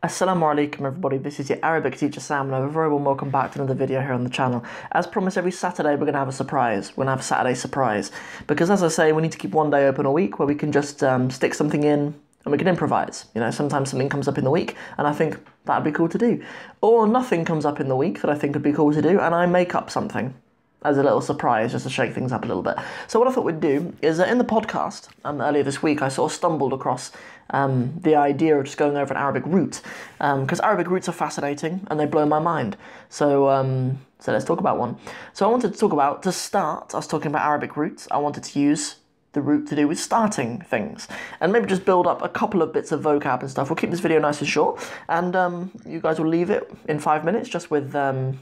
Assalamu alaikum everybody, this is your Arabic teacher Sam and a very warm welcome back to another video here on the channel. As promised every Saturday we're going to have a surprise, we're going to have a Saturday surprise. Because as I say, we need to keep one day open a week where we can just um, stick something in and we can improvise. You know, sometimes something comes up in the week and I think that'd be cool to do. Or nothing comes up in the week that I think would be cool to do and I make up something as a little surprise just to shake things up a little bit. So what I thought we'd do is that in the podcast um, earlier this week I sort of stumbled across um, the idea of just going over an Arabic root because um, Arabic roots are fascinating and they blow my mind. So um, so let's talk about one. So I wanted to talk about to start. I was talking about Arabic roots. I wanted to use the root to do with starting things and maybe just build up a couple of bits of vocab and stuff. We'll keep this video nice and short and um, you guys will leave it in five minutes just with um,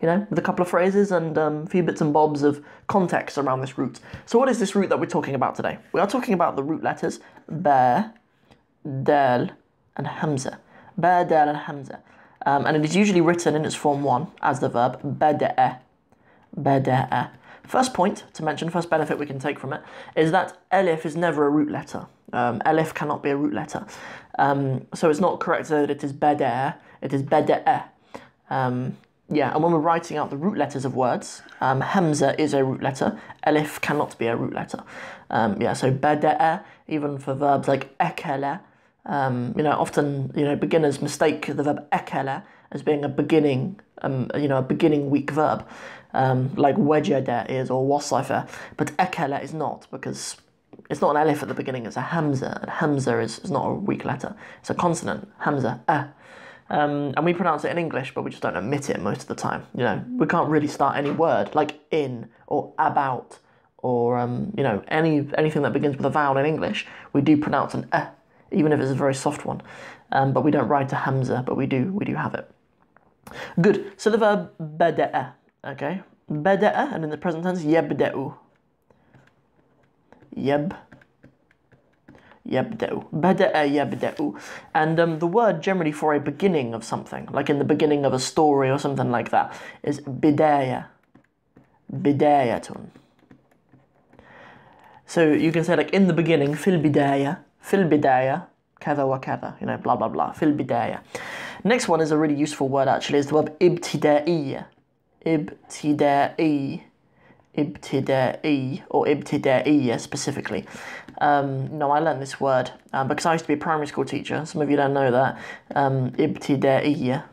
you know, with a couple of phrases and um, a few bits and bobs of context around this root. So what is this root that we're talking about today? We are talking about the root letters ba, dal, and hamza. Ba, dal, and hamza. Um, and it is usually written in its form 1 as the verb bada'a. Bada'a. First point to mention, first benefit we can take from it, is that elif is never a root letter. Um, elif cannot be a root letter. Um, so it's not correct that it is bada'a, it is bada'a. Yeah, and when we're writing out the root letters of words, um, hamza is a root letter. Elif cannot be a root letter. Um, yeah, so bada'a, even for verbs like akala, um, you know, often you know beginners mistake the verb akala as being a beginning, um, you know, a beginning weak verb, um, like wajada is or wasafa, but akala is not because it's not an elif at the beginning. It's a hamza, and hamza is, is not a weak letter. It's a consonant. Hamza, ah. Um, and we pronounce it in English, but we just don't admit it most of the time. You know, we can't really start any word like in or about or um, you know any anything that begins with a vowel in English. We do pronounce an eh, even if it's a very soft one. Um, but we don't write a hamza, but we do we do have it. Good. So the verb bada'a, okay, bada'a, and in the present tense yabda'u. Yab yabda'u. Bada'a yabda'u. And um, the word generally for a beginning of something, like in the beginning of a story or something like that, is bidaya. Bidayatun. So you can say like in the beginning, fil bidaya, fil bidaya, kada wa kada, you know, blah blah blah, fil bidaya. Next one is a really useful word actually, is the word ibtida'iyya. Ibtida'i ibtida'i or ibtida'iyya specifically. Um, no, I learned this word um, because I used to be a primary school teacher. Some of you don't know that. Um, ibtida'iyya.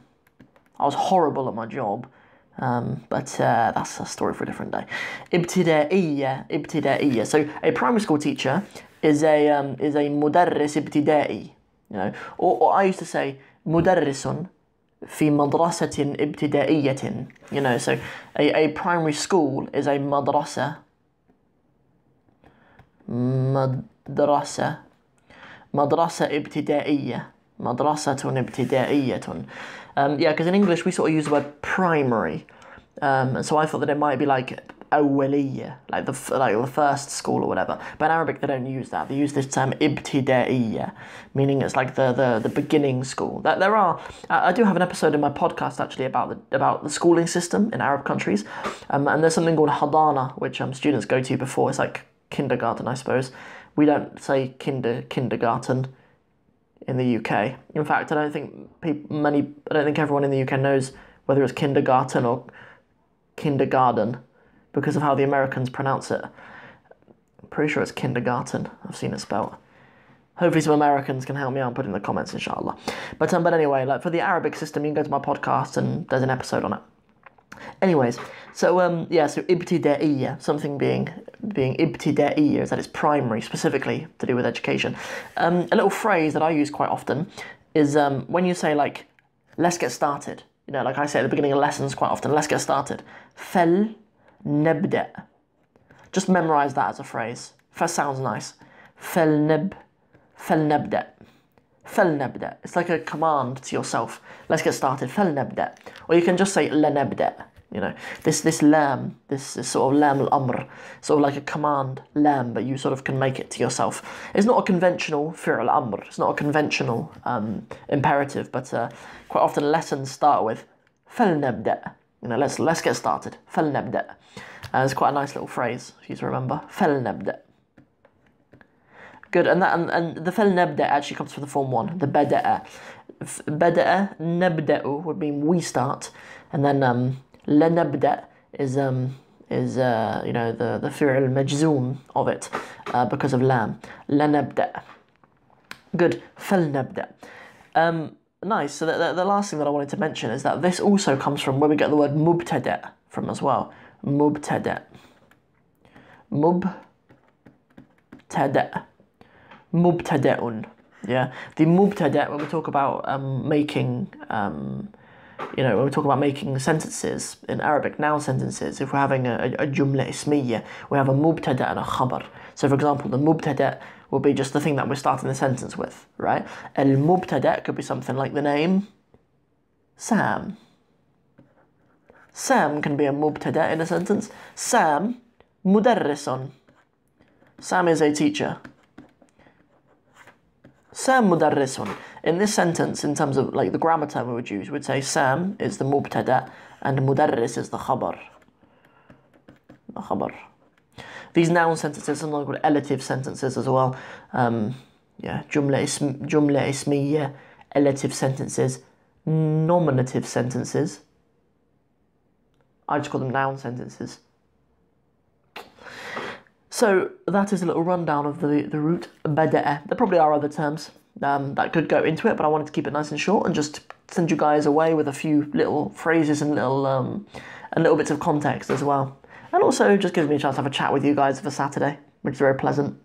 I was horrible at my job, um, but uh, that's a story for a different day. Ibtida'iyya, ibtida'iyya. So a primary school teacher is a um, is a mudarris ibtida'i. You know, or, or I used to say mudarrisun في مدرسة ابتدائية you know so a, a primary school is a madrasa مدرسة مدرسة ابتدائية مدرسة ابتدائية um, yeah because in English we sort of use the word primary um, and so I thought that it might be like awaliya, like the like the first school or whatever. But in Arabic they don't use that. They use this term ibtidaiya, meaning it's like the, the, the beginning school. That there are I do have an episode in my podcast actually about the about the schooling system in Arab countries, um, and there's something called hadana which um, students go to before. It's like kindergarten, I suppose. We don't say kinder kindergarten in the UK. In fact, I don't think people, many I don't think everyone in the UK knows whether it's kindergarten or kindergarten because of how the Americans pronounce it. I'm pretty sure it's kindergarten. I've seen it spelled. Hopefully, some Americans can help me out and put in the comments, inshallah. But um, but anyway, like for the Arabic system, you can go to my podcast and there's an episode on it. Anyways, so um, yeah, so ibtidaiya, something being being ibtidaiya is that it's primary, specifically to do with education. Um, a little phrase that I use quite often is um, when you say like, "Let's get started." You know, like I say at the beginning of lessons quite often, "Let's get started." Fel نبدأ just memorize that as a phrase first sounds nice فلنب فلنبدأ فلنبدأ it's like a command to yourself let's get started فلنبدأ or you can just say لنبدأ you know this this lam this, this sort of lam al-amr sort of like a command lam but you sort of can make it to yourself it's not a conventional fi'l amr it's not a conventional um, imperative but uh, quite often lessons start with فلنبدأ you know, let's let's get started. فلنبدأ. Uh, it's quite a nice little phrase for you to remember. فلنبدأ. Good, and that and, and the فلنبدأ actually comes from the form one, the بدأ. f- بدأ نبدأ would mean we start, and then um, لنبدأ is um, is uh, you know the the فعل مجزوم of it uh, because of lam. لنبدأ. Good. فلنبدأ. Um, nice. So the, the, the, last thing that I wanted to mention is that this also comes from where we get the word mubtada from as well. Mubtada. Mubtada. Mubtada'un. Yeah, the mubtada when we talk about um, making, um, you know, when we talk about making sentences in Arabic noun sentences. If we're having a, a, a jumla ismiya, we have a mubtada and a khabar. So, for example, the mubtada will be just the thing that we're starting the sentence with, right? Al mubtada could be something like the name Sam. Sam can be a mubtada in a sentence. Sam mudarrisun. Sam is a teacher. Sam mudarrisun. In this sentence, in terms of like the grammar term we would use, we'd say Sam is the mubtada and mudarris is the khabar. The khabar. These noun sentences sometimes called elative sentences as well. Um, yeah, jumla, ism, jumla ismiya, elative sentences, nominative sentences. I just call them noun sentences. So that is a little rundown of the, the root bada'a. There probably are other terms um, that could go into it, but I wanted to keep it nice and short and just send you guys away with a few little phrases and little um, and little bits of context as well. And also just gives me a chance to have a chat with you guys for Saturday, which is very pleasant.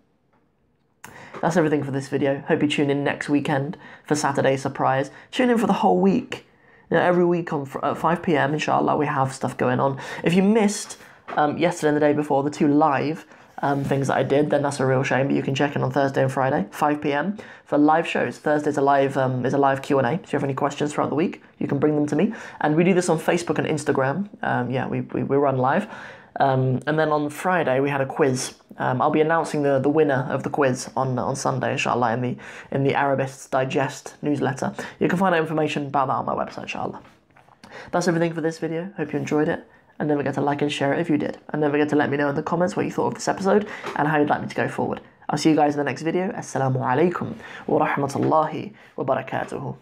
That's everything for this video. Hope you tune in next weekend for Saturday surprise. Tune in for the whole week. You know, every week on at 5 p.m. Inshallah, we have stuff going on. If you missed um, yesterday and the day before the two live um, things that I did, then that's a real shame. But you can check in on Thursday and Friday, 5 p.m. for live shows. Thursday's a live um, is a live Q and A. So if you have any questions throughout the week, you can bring them to me. And we do this on Facebook and Instagram. Um, yeah, we, we, we run live. Um, and then on Friday we had a quiz. Um, I'll be announcing the, the winner of the quiz on on Sunday, inshallah, in the in the Arabists Digest newsletter. You can find out information about that on my website, inshallah. That's everything for this video. Hope you enjoyed it. And don't forget to like and share it if you did. And don't forget to let me know in the comments what you thought of this episode and how you'd like me to go forward. I'll see you guys in the next video. Assalamu alaikum wa rahmatullahi wa barakatuhu.